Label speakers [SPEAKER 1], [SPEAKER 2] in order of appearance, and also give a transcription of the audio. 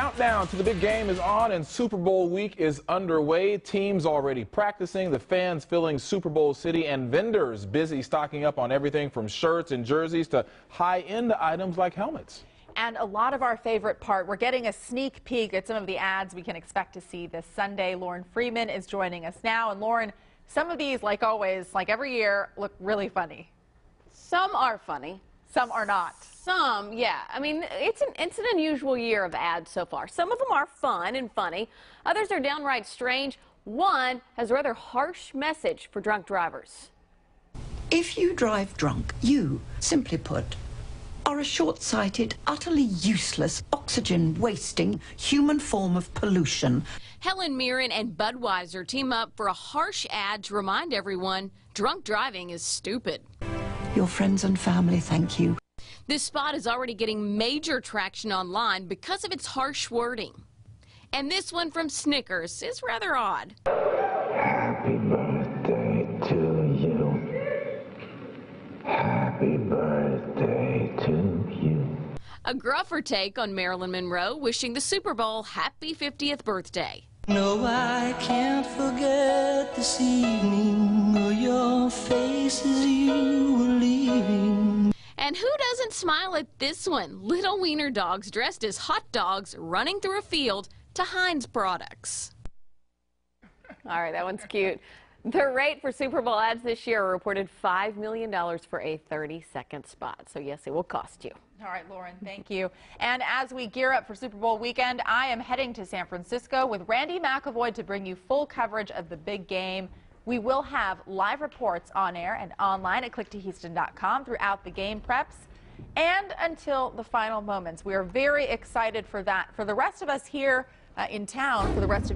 [SPEAKER 1] countdown to the big game is on and Super Bowl week is underway. Teams already practicing, the fans filling Super Bowl City, and vendors busy stocking up on everything from shirts and jerseys to high-end items like helmets.
[SPEAKER 2] And a lot of our favorite part, we're getting a sneak peek at some of the ads we can expect to see this Sunday. Lauren Freeman is joining us now. And Lauren, some of these, like always, like every year, look really funny.
[SPEAKER 3] Some are funny.
[SPEAKER 2] Some are not.
[SPEAKER 3] Some, yeah. I mean, it's an, it's an unusual year of ads so far. Some of them are fun and funny. Others are downright strange. One has a rather harsh message for drunk drivers.
[SPEAKER 4] If you drive drunk, you, simply put, are a short-sighted, utterly useless, oxygen-wasting human form of pollution.
[SPEAKER 5] Helen Mirren and Budweiser team up for a harsh ad to remind everyone drunk driving is stupid.
[SPEAKER 4] Your friends and family thank you.
[SPEAKER 5] This spot is already getting major traction online because of its harsh wording. And this one from Snickers is rather odd.
[SPEAKER 6] Happy birthday to you. Happy birthday to you.
[SPEAKER 5] A gruffer take on Marilyn Monroe wishing the Super Bowl happy 50th birthday.
[SPEAKER 7] No, I can't forget this evening or your face as you were leaving.
[SPEAKER 5] And who doesn't smile at this one? Little wiener dogs dressed as hot dogs running through a field to Heinz products.
[SPEAKER 3] All right, that one's cute. The rate for Super Bowl ads this year reported $5 million for a 30 second spot. So, yes, it will cost you.
[SPEAKER 2] All right, Lauren, thank you. And as we gear up for Super Bowl weekend, I am heading to San Francisco with Randy McIlvoy to bring you full coverage of the big game. We will have live reports on air and online at click2houston.com throughout the game preps and until the final moments. We are very excited for that. For the rest of us here uh, in town, for the rest of